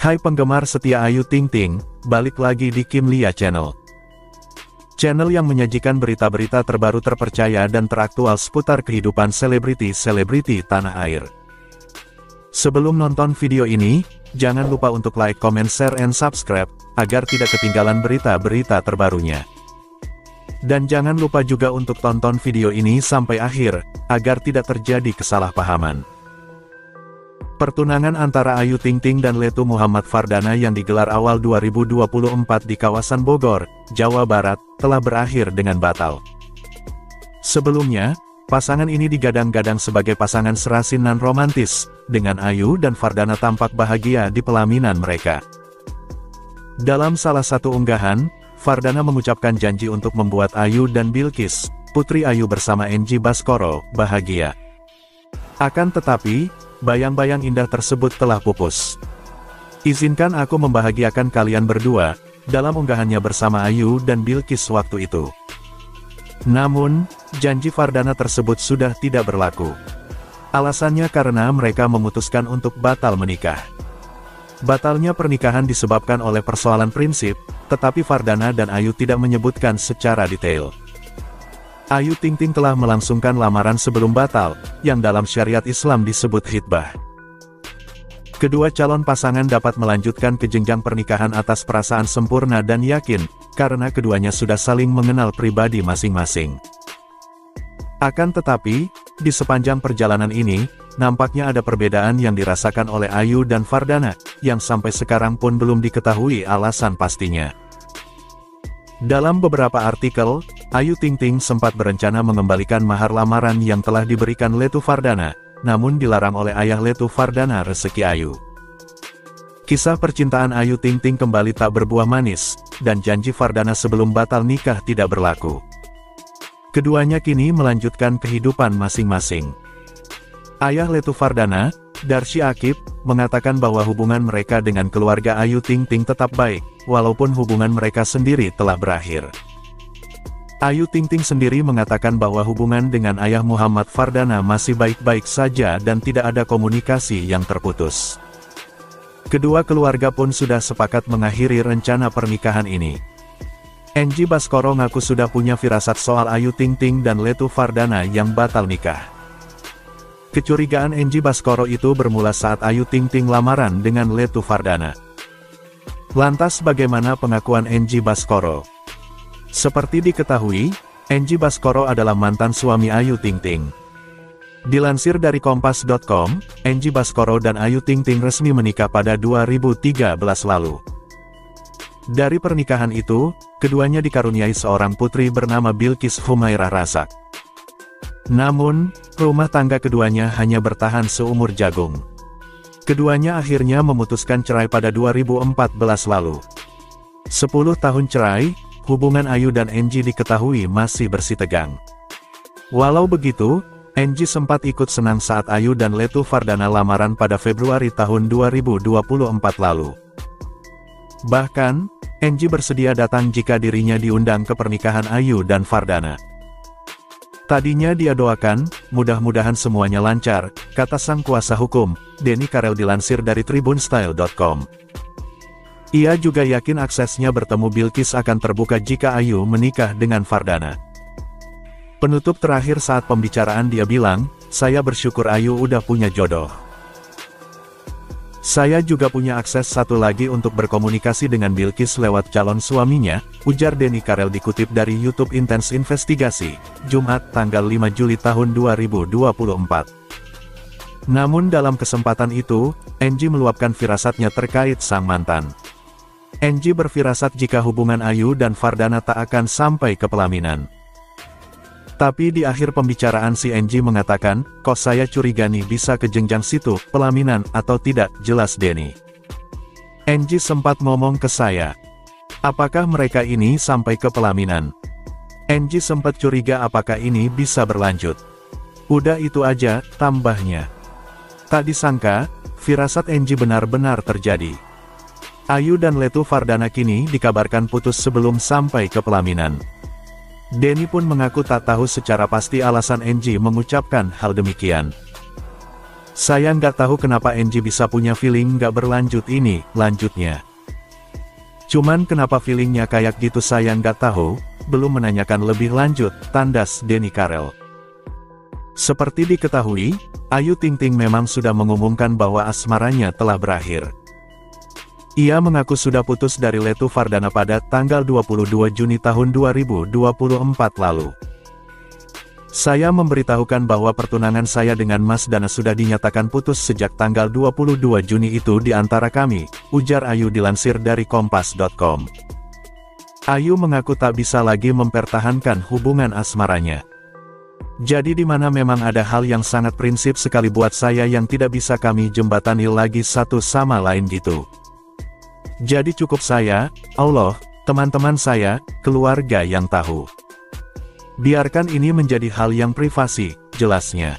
Hai penggemar setia Ayu Ting Ting, balik lagi di Kim Lia Channel. Channel yang menyajikan berita-berita terbaru terpercaya dan teraktual seputar kehidupan selebriti-selebriti tanah air. Sebelum nonton video ini, jangan lupa untuk like, comment, share, and subscribe, agar tidak ketinggalan berita-berita terbarunya. Dan jangan lupa juga untuk tonton video ini sampai akhir, agar tidak terjadi kesalahpahaman. Pertunangan antara Ayu Ting Ting dan Letu Muhammad Fardana yang digelar awal 2024 di kawasan Bogor, Jawa Barat, telah berakhir dengan batal. Sebelumnya, pasangan ini digadang-gadang sebagai pasangan serasin nan romantis, dengan Ayu dan Fardana tampak bahagia di pelaminan mereka. Dalam salah satu unggahan, Fardana mengucapkan janji untuk membuat Ayu dan Bilkis, putri Ayu bersama Enji Baskoro, bahagia. Akan tetapi, bayang-bayang indah tersebut telah pupus. Izinkan aku membahagiakan kalian berdua, dalam unggahannya bersama Ayu dan Bilkis waktu itu. Namun, janji Fardana tersebut sudah tidak berlaku. Alasannya karena mereka memutuskan untuk batal menikah. Batalnya pernikahan disebabkan oleh persoalan prinsip, tetapi Fardana dan Ayu tidak menyebutkan secara detail. Ayu Ting Ting telah melangsungkan lamaran sebelum batal, yang dalam syariat Islam disebut hitbah. Kedua calon pasangan dapat melanjutkan ke jenjang pernikahan atas perasaan sempurna dan yakin, karena keduanya sudah saling mengenal pribadi masing-masing. Akan tetapi, di sepanjang perjalanan ini, nampaknya ada perbedaan yang dirasakan oleh Ayu dan Fardana, yang sampai sekarang pun belum diketahui alasan pastinya. Dalam beberapa artikel, Ayu Ting Ting sempat berencana mengembalikan mahar lamaran yang telah diberikan Letu Fardana, namun dilarang oleh ayah Letu Fardana Rezeki Ayu. Kisah percintaan Ayu Ting Ting kembali tak berbuah manis, dan janji Fardana sebelum batal nikah tidak berlaku. Keduanya kini melanjutkan kehidupan masing-masing. Ayah Letu Fardana, Darshi Akib, mengatakan bahwa hubungan mereka dengan keluarga Ayu Ting Ting tetap baik, walaupun hubungan mereka sendiri telah berakhir. Ayu Ting Ting sendiri mengatakan bahwa hubungan dengan ayah Muhammad Fardana masih baik-baik saja dan tidak ada komunikasi yang terputus. Kedua keluarga pun sudah sepakat mengakhiri rencana pernikahan ini. Enji Baskoro ngaku sudah punya firasat soal Ayu Ting Ting dan Letu Fardana yang batal nikah. Kecurigaan Enji Baskoro itu bermula saat Ayu Ting Ting lamaran dengan Letu Fardana. Lantas bagaimana pengakuan Enji Baskoro? Seperti diketahui, Enji Baskoro adalah mantan suami Ayu Ting Ting. Dilansir dari Kompas.com, Enji Baskoro dan Ayu Ting Ting resmi menikah pada 2013 lalu. Dari pernikahan itu, keduanya dikaruniai seorang putri bernama Bilkis Humairah Rasak. Namun, rumah tangga keduanya hanya bertahan seumur jagung. Keduanya akhirnya memutuskan cerai pada 2014 lalu. Sepuluh tahun cerai, hubungan Ayu dan Enji diketahui masih bersih tegang. Walau begitu, Enji sempat ikut senang saat Ayu dan Letu Fardana lamaran pada Februari tahun 2024 lalu. Bahkan, Enji bersedia datang jika dirinya diundang ke pernikahan Ayu dan Fardana. Tadinya dia doakan, mudah-mudahan semuanya lancar, kata sang kuasa hukum, Denny Karel dilansir dari tribunstyle.com. Ia juga yakin aksesnya bertemu Bilkis akan terbuka jika Ayu menikah dengan Fardana. Penutup terakhir saat pembicaraan dia bilang, saya bersyukur Ayu udah punya jodoh. Saya juga punya akses satu lagi untuk berkomunikasi dengan Bilkis lewat calon suaminya, ujar Denny Karel dikutip dari YouTube Intense Investigasi, Jumat tanggal 5 Juli tahun 2024. Namun dalam kesempatan itu, Enji meluapkan firasatnya terkait sang mantan. Enji berfirasat jika hubungan Ayu dan Fardana tak akan sampai ke pelaminan. Tapi di akhir pembicaraan si Enji mengatakan, kok saya curiga nih bisa ke jenjang situ, pelaminan atau tidak, jelas Denny. Enji sempat ngomong ke saya. Apakah mereka ini sampai ke pelaminan? Enji sempat curiga apakah ini bisa berlanjut. Udah itu aja, tambahnya. Tak disangka, firasat Enji benar-benar terjadi. Ayu dan Letu Fardana kini dikabarkan putus sebelum sampai ke pelaminan. Denny pun mengaku tak tahu secara pasti alasan Enji mengucapkan hal demikian. Saya nggak tahu kenapa Angie bisa punya feeling nggak berlanjut ini, lanjutnya. Cuman kenapa feelingnya kayak gitu saya nggak tahu, belum menanyakan lebih lanjut, tandas Denny Karel. Seperti diketahui, Ayu Ting Ting memang sudah mengumumkan bahwa asmaranya telah berakhir. Ia mengaku sudah putus dari Letu Fardana pada tanggal 22 Juni tahun 2024 lalu. Saya memberitahukan bahwa pertunangan saya dengan Mas Dana sudah dinyatakan putus sejak tanggal 22 Juni itu di antara kami, ujar Ayu dilansir dari Kompas.com. Ayu mengaku tak bisa lagi mempertahankan hubungan asmaranya. Jadi di mana memang ada hal yang sangat prinsip sekali buat saya yang tidak bisa kami jembatani lagi satu sama lain gitu. Jadi cukup saya, Allah, teman-teman saya, keluarga yang tahu. Biarkan ini menjadi hal yang privasi, jelasnya.